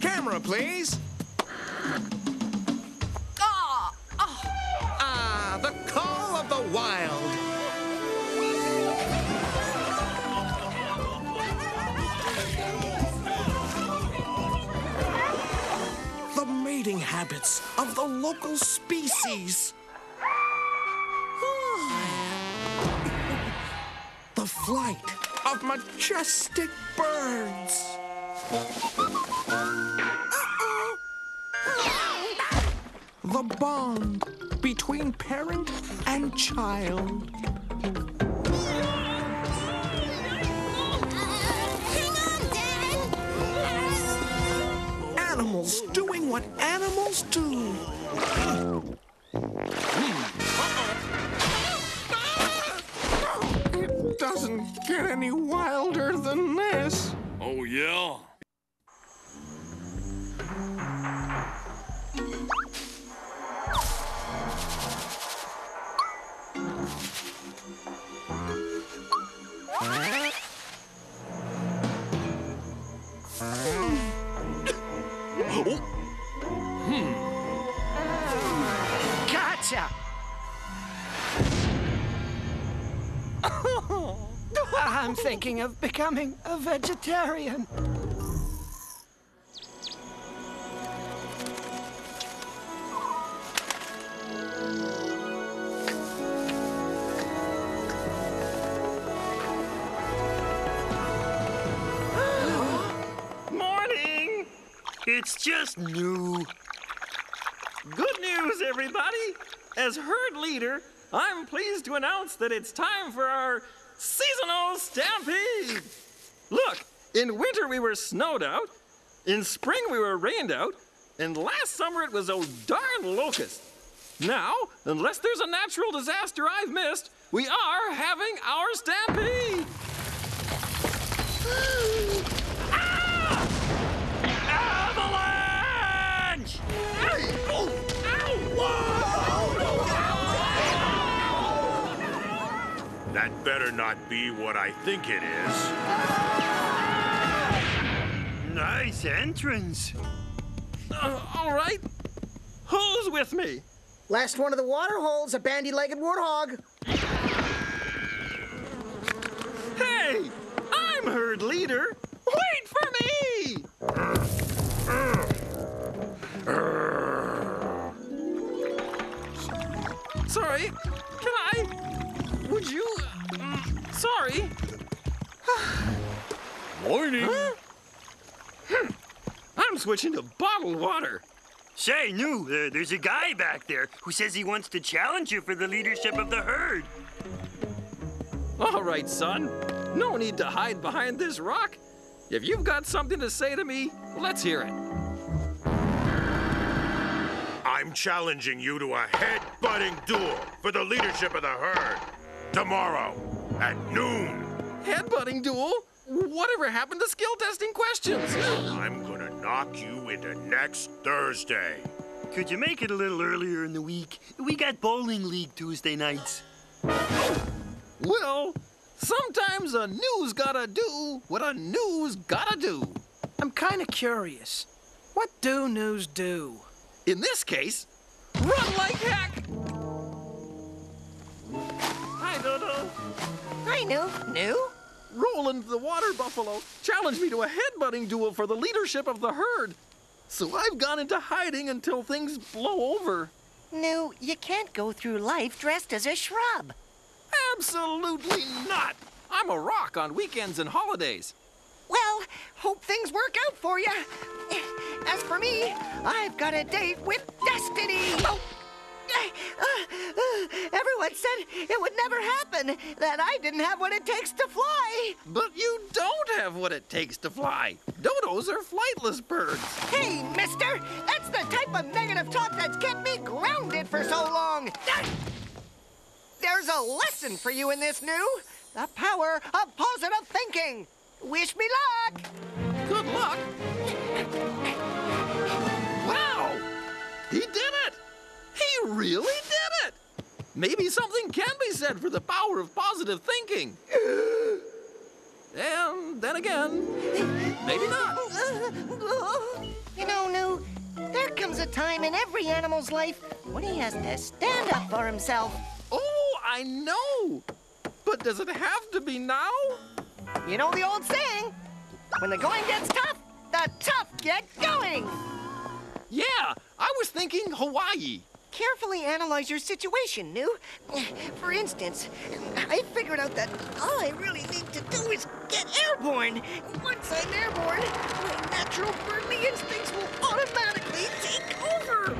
Camera, please. Ah! ah. Ah, the call of the wild. The mating habits of the local species. the flight of majestic birds. The bond between parent and child. Animals doing what animals do. It doesn't get any wilder thinking of becoming a vegetarian. Morning! It's just Gnu. Good news, everybody! As herd leader, I'm pleased to announce that it's time for our seasonal stampede. Look, in winter we were snowed out, in spring we were rained out, and last summer it was a darn locust. Now, unless there's a natural disaster I've missed, we are having our stampede. Better not be what I think it is. Nice entrance. Uh, all right. Who's with me? Last one of the water holes, a bandy-legged warthog. Hey, I'm herd leader. Sorry. Morning. Hmm. I'm switching to bottled water. Say, Gnu, uh, there's a guy back there who says he wants to challenge you for the leadership of the herd. All right, son. No need to hide behind this rock. If you've got something to say to me, let's hear it. I'm challenging you to a head-butting duel for the leadership of the herd. Tomorrow at noon. Headbutting duel? Whatever happened to skill testing questions? I'm gonna knock you into next Thursday. Could you make it a little earlier in the week? We got bowling league Tuesday nights. Well, sometimes a gnu's gotta do what a gnu's gotta do. I'm kind of curious. What do gnus do? In this case, run like heck! Hi, Dodo. Hi, Gnu. Gnu? Roland the water buffalo challenged me to a headbutting duel for the leadership of the herd. So I've gone into hiding until things blow over. Gnu, you can't go through life dressed as a shrub. Absolutely not! I'm a rock on weekends and holidays. Well, hope things work out for you. Eh, as for me, I've got a date with destiny. Oh. Uh, uh, everyone said it would never happen, that I didn't have what it takes to fly. But you don't have what it takes to fly. Dodos are flightless birds. Hey, mister, that's the type of negative talk that's kept me grounded for so long. There's a lesson for you in this, Gnu. The power of positive thinking. Wish me luck. Good luck. He really did it! Maybe something can be said for the power of positive thinking. and then again, maybe not. You know, Gnu, there comes a time in every animal's life when he has to stand up for himself. Oh, I know. But does it have to be now? You know the old saying when the going gets tough, the tough get going. Yeah, I was thinking Hawaii. Carefully analyze your situation, Gnu. For instance, I figured out that all I really need to do is get airborne. Once I'm airborne, my natural birdly instincts will automatically take over.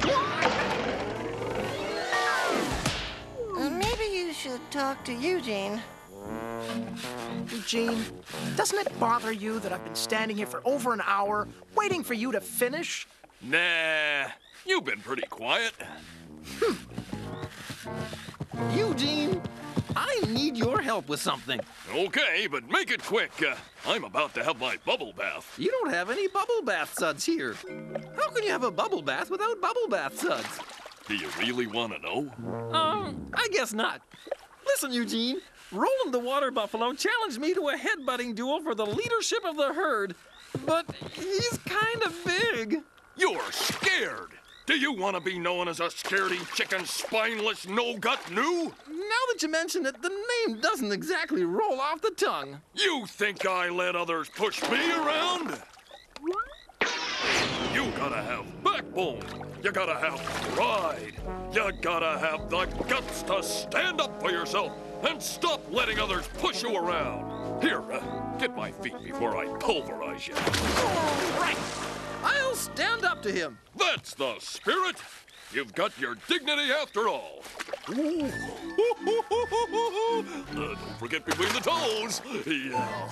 Uh, maybe you should talk to Eugene. Eugene, doesn't it bother you that I've been standing here for over an hour waiting for you to finish? Nah, you've been pretty quiet. Eugene, I need your help with something. Okay, but make it quick. Uh, I'm about to have my bubble bath. You don't have any bubble bath suds here. How can you have a bubble bath without bubble bath suds? Do you really want to know? Um, I guess not. Listen, Eugene, Roland the Water Buffalo challenged me to a headbutting duel for the leadership of the herd, but he's kind of big. You're scared. Do you want to be known as a scaredy chicken, spineless, no-gut gnu? Now that you mention it, the name doesn't exactly roll off the tongue. You think I let others push me around? You gotta have backbone. You gotta have pride. You gotta have the guts to stand up for yourself and stop letting others push you around. Here, uh, get my feet before I pulverize you. All right. I'll stand up to him. That's the spirit. You've got your dignity after all. Ooh. Uh, don't forget between the toes. Yeah.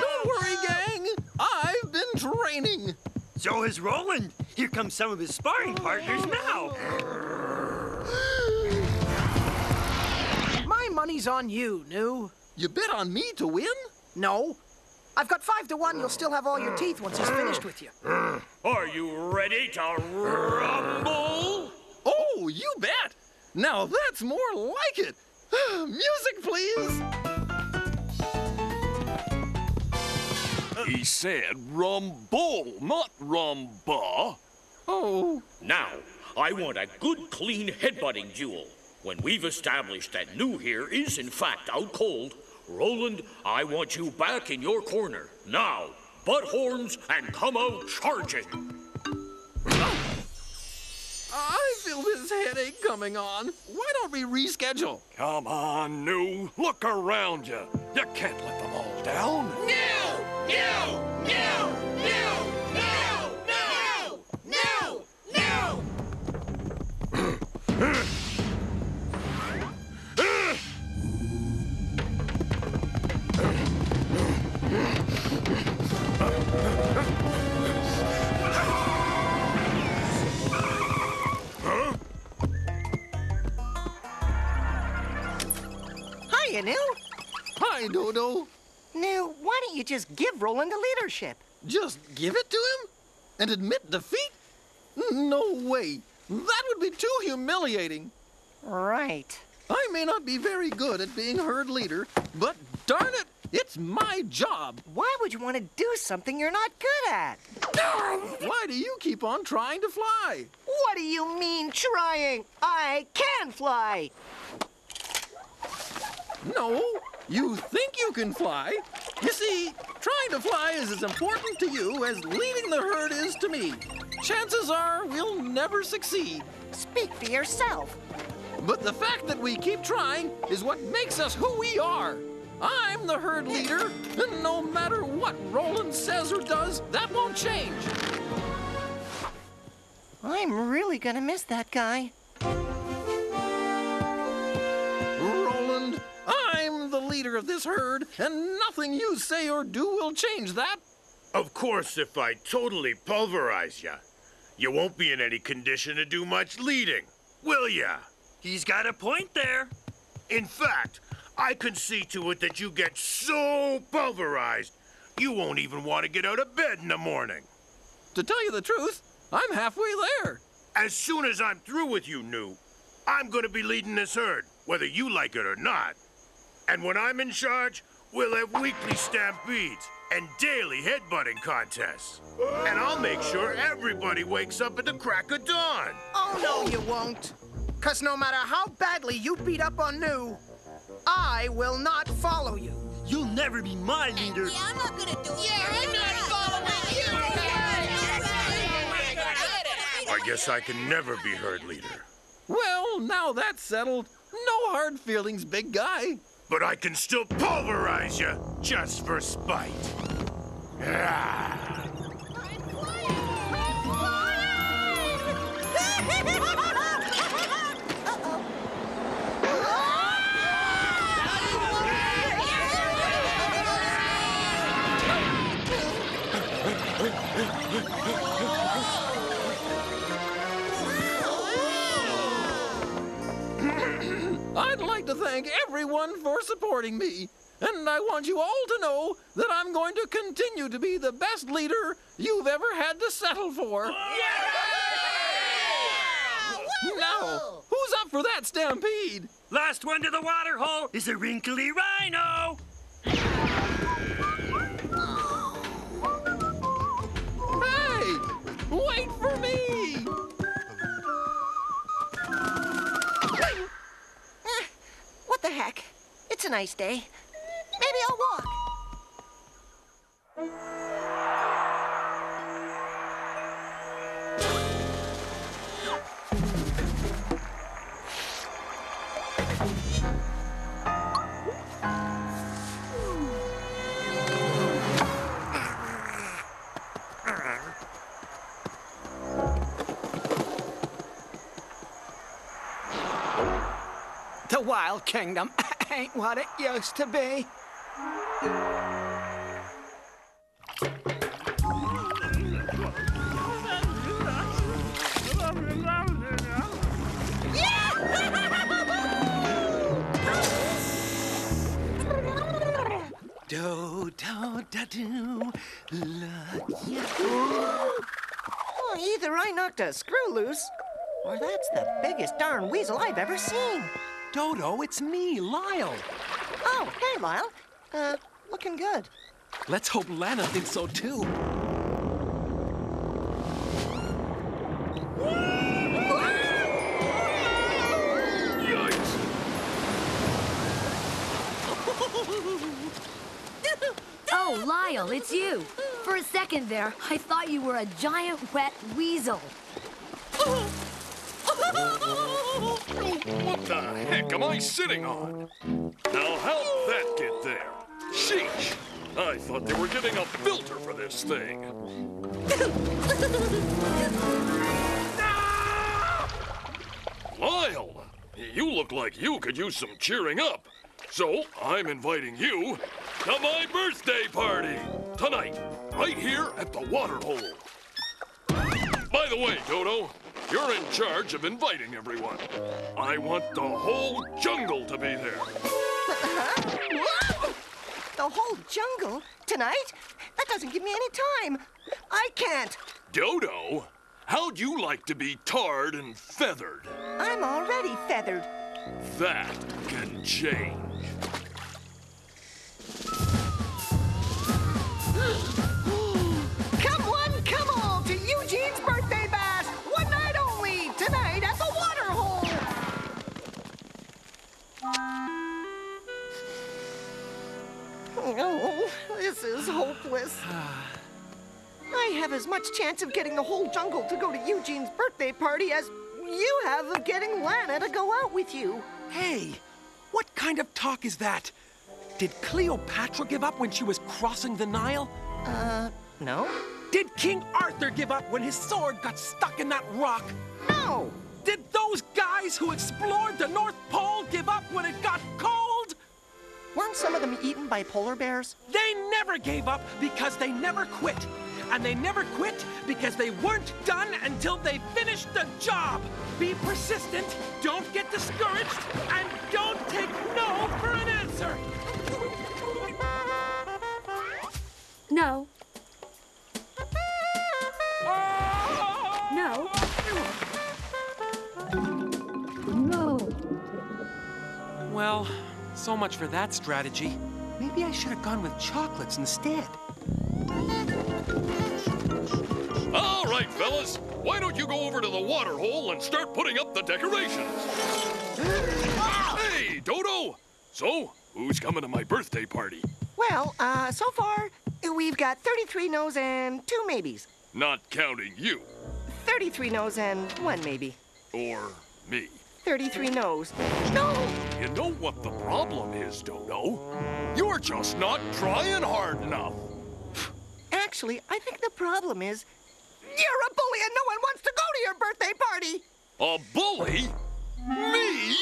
Don't worry, gang. I've been training. So has Roland. Here come some of his sparring partners now. My money's on you, Gnu. You bet on me to win? No. I've got five to one. You'll still have all your teeth once he's finished with you. Are you ready to rumble? Oh, you bet. Now that's more like it. Music, please. He said rumble, not rumba. Oh, Now, I want a good, clean headbutting duel. When we've established that Gnu here is in fact out cold, Roland, I want you back in your corner. Now, butt horns and come out charging. I feel this headache coming on. Why don't we reschedule? Come on, Gnu. Look around you. You can't let them all down. Hiya, Dodo. Gnu, why don't you just give Roland the leadership? Just give it to him? And admit defeat? No way. That would be too humiliating. Right. I may not be very good at being herd leader, but darn it, it's my job. Why would you want to do something you're not good at? Why do you keep on trying to fly? What do you mean trying? I can fly. No, you think you can fly. You see, trying to fly is as important to you as leading the herd is to me. Chances are we'll never succeed. Speak for yourself. But the fact that we keep trying is what makes us who we are. I'm the herd leader, and no matter what Roland says or does, that won't change. I'm really gonna miss that guy. Leader of this herd, and nothing you say or do will change that. Of course, if I totally pulverize ya, you won't be in any condition to do much leading, will ya? He's got a point there. In fact, I can see to it that you get so pulverized, you won't even want to get out of bed in the morning. To tell you the truth, I'm halfway there. As soon as I'm through with you, Gnu, I'm going to be leading this herd, whether you like it or not. And when I'm in charge, we'll have weekly stampedes and daily headbutting contests. And I'll make sure everybody wakes up at the crack of dawn. Oh, no, you won't. Because no matter how badly you beat up on Gnu, I will not follow you. You'll never be my leader. Yeah, I'm not gonna do it. Yeah, I'm not following you. Oh, I guess I can never be herd leader. Well, now that's settled. No hard feelings, big guy. But I can still pulverize you just for spite. Ah. I'd like to thank everyone for supporting me. And I want you all to know that I'm going to continue to be the best leader you've ever had to settle for. Now, who's up for that stampede? Last one to the water hole is a wrinkly rhino. Heck? It's a nice day. Maybe I'll walk. The Kingdom ain't what it used to be. Do, do, da, do, la, yeah. Oh, either I knocked a screw loose, or that's the biggest darn weasel I've ever seen. Dodo, it's me, Lyle. Oh, hey, Lyle. Uh, looking good. Let's hope Lana thinks so too. Yikes. Oh, Lyle, it's you. For a second there, I thought you were a giant wet weasel. What the heck am I sitting on? Now, how'd that get there? Sheesh! I thought they were getting a filter for this thing. Lyle, you look like you could use some cheering up. So, I'm inviting you to my birthday party tonight, right here at the water hole. By the way, Dodo, you're in charge of inviting everyone. I want the whole jungle to be there. The whole jungle? Tonight? That doesn't give me any time. I can't. Dodo, how'd you like to be tarred and feathered? I'm already feathered. That can change. Oh, this is hopeless. I have as much chance of getting the whole jungle to go to Eugene's birthday party as you have of getting Lana to go out with you. Hey, what kind of talk is that? Did Cleopatra give up when she was crossing the Nile? Uh, no? Did King Arthur give up when his sword got stuck in that rock? No! Guys who explored the North Pole give up when it got cold? Weren't some of them eaten by polar bears? They never gave up because they never quit. And they never quit because they weren't done until they finished the job. Be persistent, don't get discouraged, and don't take no for an answer. So much for that strategy. Maybe I should have gone with chocolates instead. All right, fellas. Why don't you go over to the water hole and start putting up the decorations? Hey, Dodo! So, who's coming to my birthday party? Well, uh, so far, we've got 33 no's and two maybes. Not counting you. 33 no's and one maybe. Or me. 33 no's. No! You know what the problem is, Dodo? You're just not trying hard enough. Actually, I think the problem is you're a bully and no one wants to go to your birthday party. A bully? Me?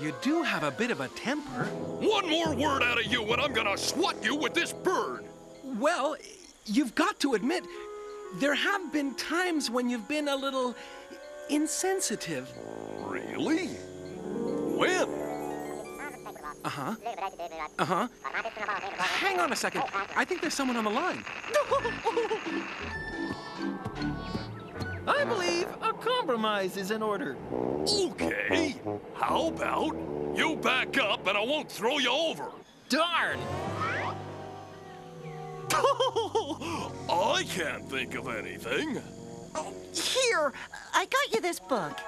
You do have a bit of a temper. One more word out of you and I'm gonna swat you with this bird. Well, you've got to admit, there have been times when you've been a little insensitive. Really? When? Uh huh. Uh huh. Hang on a second. I think there's someone on the line. I believe a compromise is in order. Okay. How about you back up and I won't throw you over? Darn! I can't think of anything. Here, I got you this book.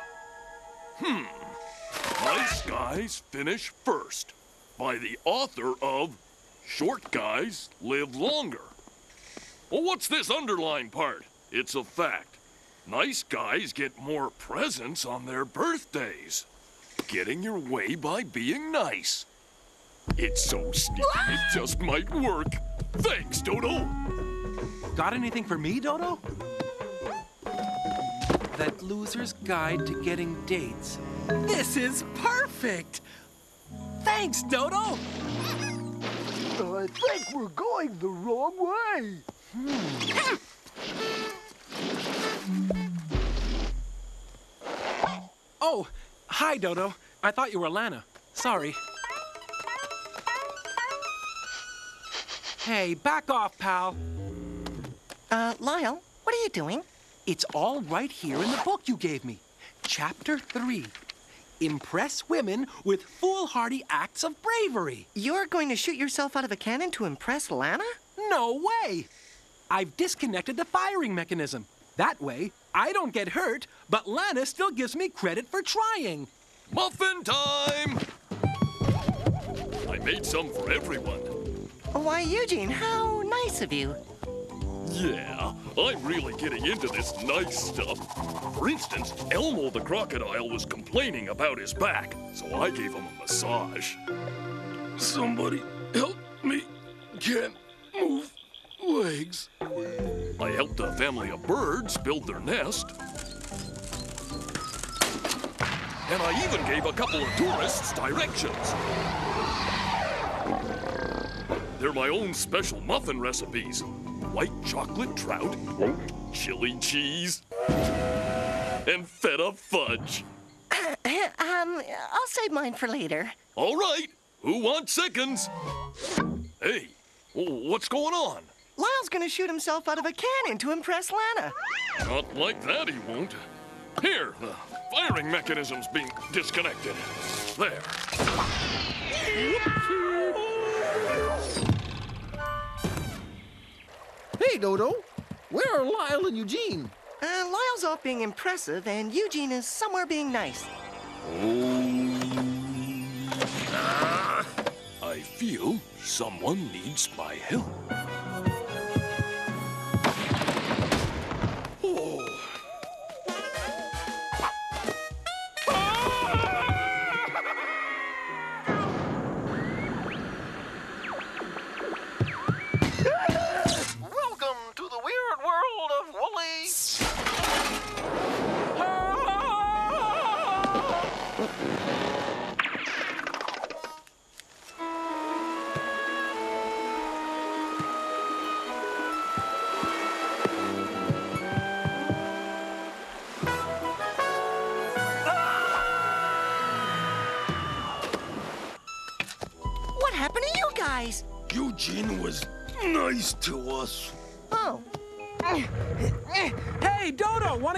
Hmm. Nice Guys Finish First by the author of Short Guys Live Longer. Well, what's this underlined part? It's a fact. Nice guys get more presents on their birthdays. Getting your way by being nice. It's so sneaky, it just might work. Thanks, Dodo. Got anything for me, Dodo? That loser's guide to getting dates. This is perfect! Thanks, Dodo! I think we're going the wrong way. Oh, hi, Dodo. I thought you were Lana. Sorry. Hey, back off, pal. Uh, Lyle, what are you doing? It's all right here in the book you gave me. Chapter 3. Impress women with foolhardy acts of bravery. You're going to shoot yourself out of a cannon to impress Lana? No way! I've disconnected the firing mechanism. That way, I don't get hurt, but Lana still gives me credit for trying. Muffin time! I made some for everyone. Why, Eugene, how nice of you. Yeah, I'm really getting into this nice stuff. For instance, Elmo the crocodile was complaining about his back, so I gave him a massage. Somebody help me. Can't move legs. I helped a family of birds build their nest. And I even gave a couple of tourists directions. They're my own special muffin recipes. White chocolate trout, chili cheese, and feta fudge. um, I'll save mine for later. All right, who wants seconds? Hey, what's going on? Lyle's gonna shoot himself out of a cannon to impress Lana. Not like that, he won't. Here, the firing mechanism's being disconnected. There. Hey, Dodo. Where are Lyle and Eugene? Uh, Lyle's off being impressive, and Eugene is somewhere being nice. I feel someone needs my help.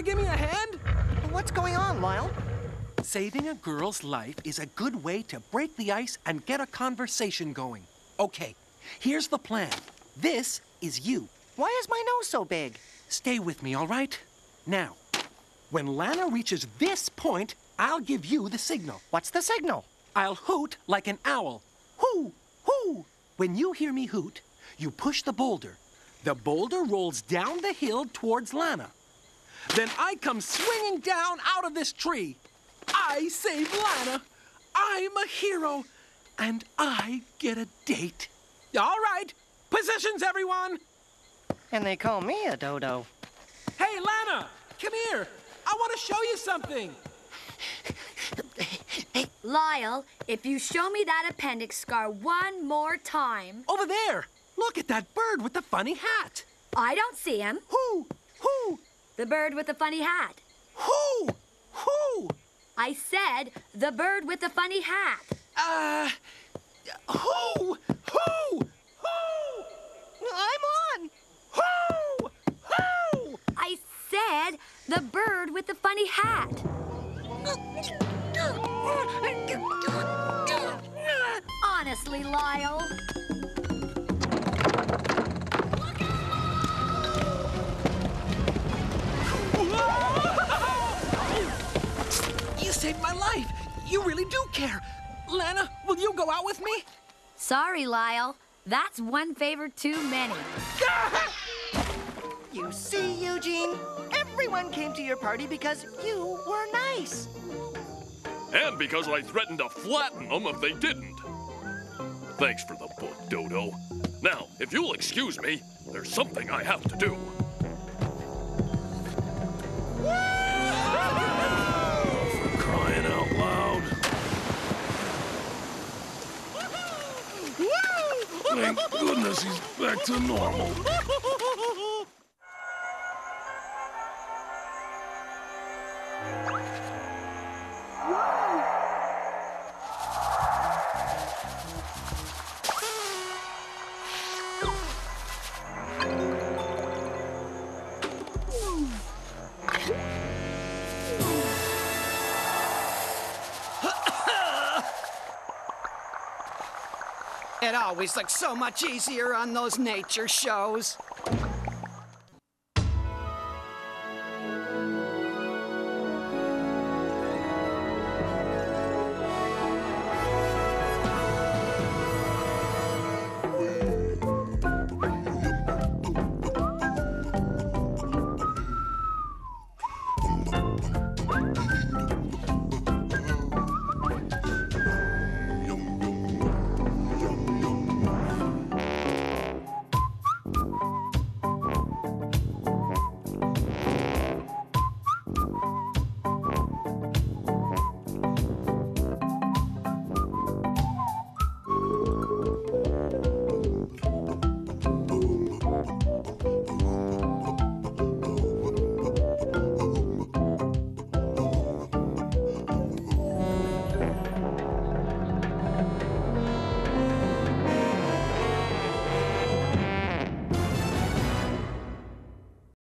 Give me a hand? what's going on, Lyle? Saving a girl's life is a good way to break the ice and get a conversation going. Okay, here's the plan. This is you. Why is my nose so big? Stay with me, all right? Now, when Lana reaches this point, I'll give you the signal. What's the signal? I'll hoot like an owl. Hoo! Hoo! When you hear me hoot, you push the boulder. The boulder rolls down the hill towards Lana. Then I come swinging down out of this tree. I save Lana. I'm a hero. And I get a date. All right. Positions, everyone. And they call me a dodo. Hey, Lana, come here. I want to show you something. Lyle, if you show me that appendix scar one more time. Over there. Look at that bird with the funny hat. I don't see him. Who? The bird with the funny hat. Who? Who? I said the bird with the funny hat. Uh, who? Who? Who? I'm on. Who? Who? I said the bird with the funny hat. Honestly, Lyle. You saved my life. You really do care. Lana, will you go out with me? Sorry, Lyle. That's one favor too many. You see, Eugene? Everyone came to your party because you were nice. And because I threatened to flatten them if they didn't. Thanks for the book, Dodo. Now, if you'll excuse me, there's something I have to do. Thank goodness he's back to normal. It always looks so much easier on those nature shows.